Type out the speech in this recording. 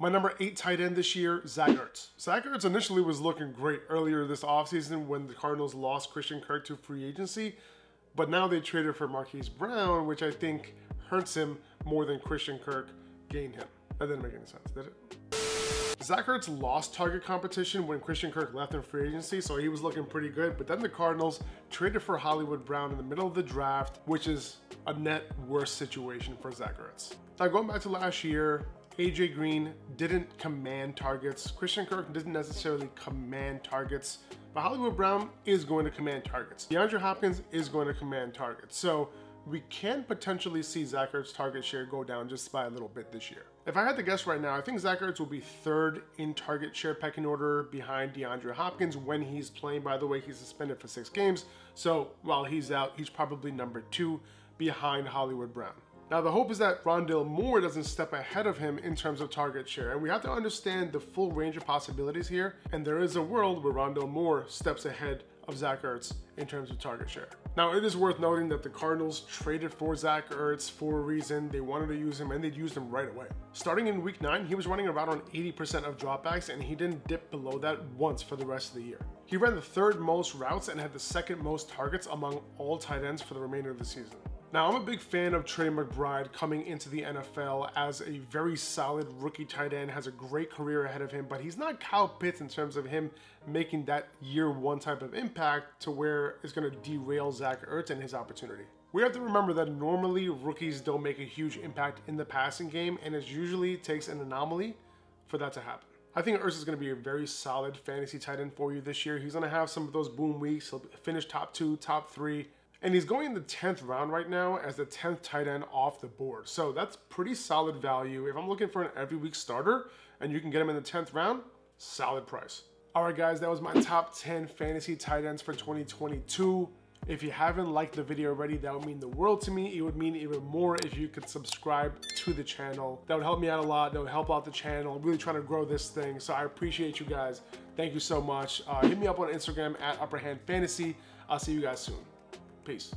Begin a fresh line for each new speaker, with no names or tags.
My number eight tight end this year, Zach Ertz. Zach Ertz initially was looking great earlier this offseason when the Cardinals lost Christian Kirk to free agency, but now they traded for Marquise Brown, which I think hurts him more than Christian Kirk gained him. That didn't make any sense, did it? Zach Ertz lost target competition when Christian Kirk left in free agency, so he was looking pretty good. But then the Cardinals traded for Hollywood Brown in the middle of the draft, which is a net worse situation for Zach Ertz. Now, going back to last year, AJ Green didn't command targets. Christian Kirk didn't necessarily command targets, but Hollywood Brown is going to command targets. DeAndre Hopkins is going to command targets. So we can potentially see Zach Ertz's target share go down just by a little bit this year. If I had to guess right now, I think Zach Ertz will be third in target share pecking order behind DeAndre Hopkins when he's playing. By the way, he's suspended for six games. So while he's out, he's probably number two behind Hollywood Brown. Now, the hope is that Rondale Moore doesn't step ahead of him in terms of target share. And we have to understand the full range of possibilities here. And there is a world where Rondale Moore steps ahead of Zach Ertz in terms of target share. Now, it is worth noting that the Cardinals traded for Zach Ertz for a reason. They wanted to use him and they'd used him right away. Starting in week nine, he was running around on 80% of dropbacks and he didn't dip below that once for the rest of the year. He ran the third most routes and had the second most targets among all tight ends for the remainder of the season. Now, I'm a big fan of Trey McBride coming into the NFL as a very solid rookie tight end, has a great career ahead of him, but he's not Kyle Pitts in terms of him making that year one type of impact to where it's going to derail Zach Ertz and his opportunity. We have to remember that normally rookies don't make a huge impact in the passing game, and it usually takes an anomaly for that to happen. I think Ertz is going to be a very solid fantasy tight end for you this year. He's going to have some of those boom weeks. He'll finish top two, top three and he's going in the 10th round right now as the 10th tight end off the board. So that's pretty solid value. If I'm looking for an every week starter and you can get him in the 10th round, solid price. All right, guys, that was my top 10 fantasy tight ends for 2022. If you haven't liked the video already, that would mean the world to me. It would mean even more if you could subscribe to the channel. That would help me out a lot. That would help out the channel. I'm really trying to grow this thing. So I appreciate you guys. Thank you so much. Uh, hit me up on Instagram at Upper Hand Fantasy. I'll see you guys soon. Peace.